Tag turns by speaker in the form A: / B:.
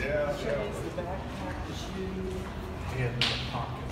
A: Yeah. Shows the backpack, the shoe. Hand in the pocket.